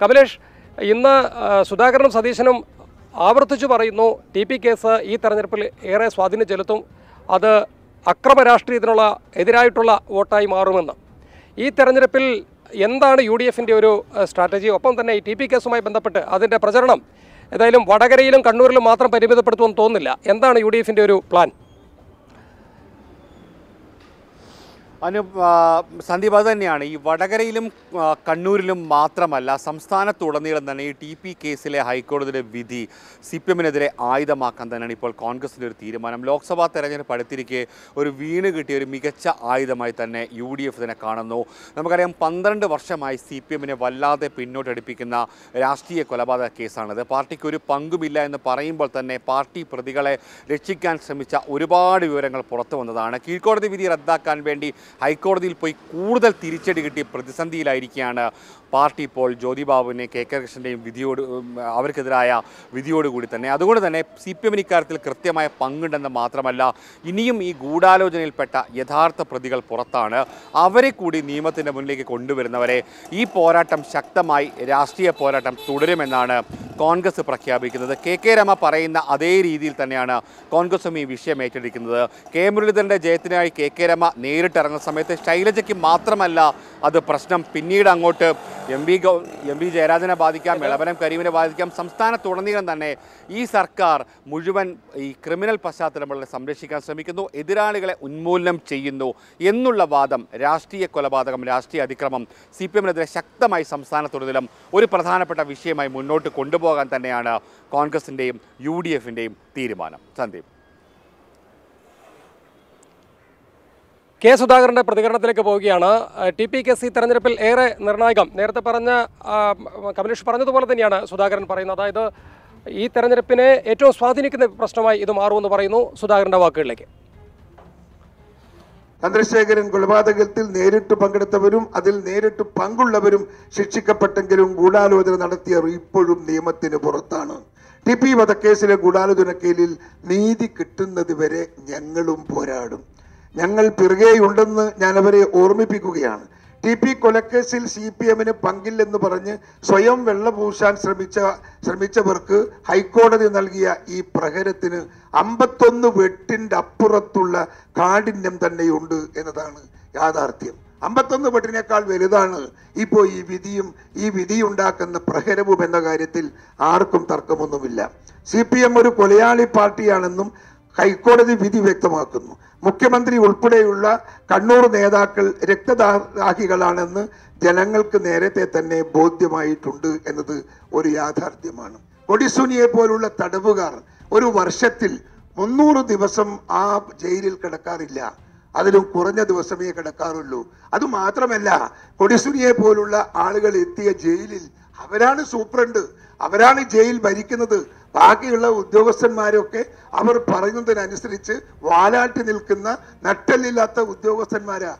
കമലേഷ് ഇന്ന് സുധാകരനും സതീശനും ആവർത്തിച്ചു പറയുന്നു ടി പി കേസ് ഈ തെരഞ്ഞെടുപ്പിൽ ഏറെ സ്വാധീനം ചെലുത്തും അത് അക്രമ രാഷ്ട്രീയത്തിനുള്ള എതിരായിട്ടുള്ള വോട്ടായി മാറുമെന്ന്. ഈ തെരഞ്ഞെടുപ്പിൽ എന്താണ് യു ഡി എഫിന്റെ ഒരു സ്ട്രാറ്റജി? ഒപ്പം തന്നെ ഈ ടി പി കേസുമായി ബന്ധപ്പെട്ട് അതിന്റെ പ്രചരണം ഏതായാലും വടകരയിലും കണ്ണൂരിലും മാത്രം പരിമിതപ്പെടുത്തുമെന്ന് തോന്നുന്നില്ല. എന്താണ് യു ഡി എഫിന്റെ ഒരു പ്ലാൻ? അനു സന്ദീപ് അത് തന്നെയാണ്. ഈ വടകരയിലും കണ്ണൂരിലും മാത്രമല്ല സംസ്ഥാനത്തുടനീളം തന്നെ ഈ ടി പി കേസിലെ ഹൈക്കോടതിയുടെ വിധി സി പി എമ്മിനെതിരെ ആയുധമാക്കാൻ തന്നെയാണ് ഇപ്പോൾ കോൺഗ്രസിന്റെ ഒരു തീരുമാനം. ലോക്സഭാ തെരഞ്ഞെടുപ്പ് അടുത്തിരിക്കെ ഒരു വീണ് കിട്ടിയ ഒരു മികച്ച ആയുധമായി തന്നെ യു ഡി എഫ് ഇതിനെ കാണുന്നു. നമുക്കറിയാം പന്ത്രണ്ട് വർഷമായി സി പി എമ്മിനെ വല്ലാതെ പിന്നോട്ടടിപ്പിക്കുന്ന രാഷ്ട്രീയ കൊലപാതക കേസാണിത്. പാർട്ടിക്ക് ഒരു പങ്കുമില്ല എന്ന് പറയുമ്പോൾ തന്നെ പാർട്ടി പ്രതികളെ രക്ഷിക്കാൻ ശ്രമിച്ച ഒരുപാട് വിവരങ്ങൾ പുറത്തു വന്നതാണ്. കീഴ്ക്കോടതി വിധി റദ്ദാക്കാൻ വേണ്ടി ഹൈക്കോടതിയിൽ പോയി കൂടുതൽ തിരിച്ചടി കിട്ടി പ്രതിസന്ധിയിലായിരിക്കുകയാണ് പാർട്ടി ഇപ്പോൾ ജ്യോതിബാബുവിനെ കെ കെ കൃഷ്ണന്റെയും വിധിയോട് അവർക്കെതിരായ വിധിയോടുകൂടി തന്നെ. അതുകൊണ്ട് തന്നെ സി പി എമ്മിന് ഇക്കാര്യത്തിൽ കൃത്യമായ പങ്കുണ്ടെന്ന് മാത്രമല്ല ഇനിയും ഈ ഗൂഢാലോചനയിൽപ്പെട്ട യഥാർത്ഥ പ്രതികൾ പുറത്താണ്. അവരെ കൂടി നിയമത്തിന്റെ മുന്നിലേക്ക് കൊണ്ടുവരുന്നവരെ ഈ പോരാട്ടം ശക്തമായി രാഷ്ട്രീയ പോരാട്ടം തുടരുമെന്നാണ് കോൺഗ്രസ് പ്രഖ്യാപിക്കുന്നത്. കെ കെ രമ പറയുന്ന അതേ രീതിയിൽ തന്നെയാണ് കോൺഗ്രസും ഈ വിഷയം ഏറ്റെടുക്കുന്നത്. കെ മുരളീധരന്റെ ജയത്തിനായി കെ കെ രമ നേരിട്ടിറങ്ങുന്ന സമയത്ത് ശൈലജയ്ക്ക് മാത്രമല്ല അത് പ്രശ്നം. പിന്നീട് അങ്ങോട്ട് എം വി ഗൗ എം വി ജയരാജനെ ബാധിക്കാം ഇളവനം കരീമിനെ ബാധിക്കാം. സംസ്ഥാനത്തുടനീളം തന്നെ ഈ സർക്കാർ മുഴുവൻ ഈ ക്രിമിനൽ പശ്ചാത്തലമുള്ള സംരക്ഷിക്കാൻ ശ്രമിക്കുന്നു എതിരാളികളെ ഉന്മൂലനം ചെയ്യുന്നു എന്നുള്ള വാദം രാഷ്ട്രീയ കൊലപാതകം രാഷ്ട്രീയ അതിക്രമം സി പി എമ്മിനെതിരെ ശക്തമായി സംസ്ഥാനത്തുടനീളം ഒരു പ്രധാനപ്പെട്ട വിഷയമായി മുന്നോട്ട് കൊണ്ടുപോകാൻ തന്നെയാണ് കോൺഗ്രസിന്റെയും യു ഡി എഫിന്റെയും തീരുമാനം. സന്ദീപ്. കെ സുധാകരന്റെ പ്രതികരണത്തിലേക്ക് പോവുകയാണ്. ടി പി കെ സി തെരഞ്ഞെടുപ്പിൽ ഏറെ നിർണായകം. നേരത്തെ പറഞ്ഞ കമലേഷ് പറഞ്ഞതുപോലെ തന്നെയാണ് സുധാകരൻ പറയുന്നത്. അതായത് ഈ തെരഞ്ഞെടുപ്പിനെ ഏറ്റവും സ്വാധീനിക്കുന്ന പ്രശ്നമായി ഇത് മാറുമെന്ന് പറയുന്നു സുധാകരന്റെ വാക്കുകളിലേക്ക്. ചന്ദ്രശേഖരൻ കൊലപാതകത്തിൽ നേരിട്ട് പങ്കെടുത്തവരും അതിൽ നേരിട്ട് പങ്കുള്ളവരും ശിക്ഷിക്കപ്പെട്ടെങ്കിലും ഗൂഢാലോചന നടത്തിയവർ ഇപ്പോഴും നിയമത്തിന് പുറത്താണ്. ടി പി വധക്കേസിലെ ഗൂഢാലോചനക്കേലിൽ നീതി കിട്ടുന്നത് വരെ ഞങ്ങളും പോരാടും. ഞങ്ങൾ പിറകെയുണ്ടെന്ന് ഞാൻ അവരെ ഓർമ്മിപ്പിക്കുകയാണ്. ടി പി കൊലക്കേസിൽ സി പി എമ്മിന് പങ്കില്ലെന്ന് പറഞ്ഞ് സ്വയം വെള്ളപൂശാൻ ശ്രമിച്ച ശ്രമിച്ചവർക്ക് ഹൈക്കോടതി നൽകിയ ഈ പ്രഹരത്തിന് അമ്പത്തൊന്ന് വെട്ടിന്റെ അപ്പുറത്തുള്ള കാഠിന്യം തന്നെയുണ്ട് എന്നതാണ് യാഥാർത്ഥ്യം. അമ്പത്തൊന്ന് വെട്ടിനേക്കാൾ വലുതാണ് ഇപ്പോൾ ഈ വിധിയും ഈ വിധിയുണ്ടാക്കുന്ന പ്രഹരവും എന്ന കാര്യത്തിൽ ആർക്കും തർക്കമൊന്നുമില്ല. സി പി എം ഒരു കൊലയാളി പാർട്ടിയാണെന്നും ഹൈക്കോടതി വിധി വ്യക്തമാക്കുന്നു. മുഖ്യമന്ത്രി ഉൾപ്പെടെയുള്ള കണ്ണൂർ നേതാക്കൾ രക്തദാഹികളാണെന്ന് ജനങ്ങൾക്ക് നേരത്തെ തന്നെ ബോധ്യമായിട്ടുണ്ട് എന്നത് ഒരു യാഥാർത്ഥ്യമാണ്. കൊടിസുനിയെ പോലുള്ള തടവുകാർ ഒരു വർഷത്തിൽ മുന്നൂറ് ദിവസം ആ ജയിലിൽ കിടക്കാറില്ല. അതിലും കുറഞ്ഞ ദിവസമേ കിടക്കാറുള്ളൂ. അത് മാത്രമല്ല കൊടിസുനിയെ പോലുള്ള ആളുകൾ എത്തിയ ജയിലിൽ അവരാണ് സൂപ്രണ്ട്. അവരാണ് ജയിൽ ഭരിക്കുന്നത്. ബാക്കിയുള്ള ഉദ്യോഗസ്ഥന്മാരൊക്കെ അവർ പറയുന്നതിനനുസരിച്ച് വാലാട്ടി നിൽക്കുന്ന നട്ടല്ലില്ലാത്ത ഉദ്യോഗസ്ഥന്മാരാ.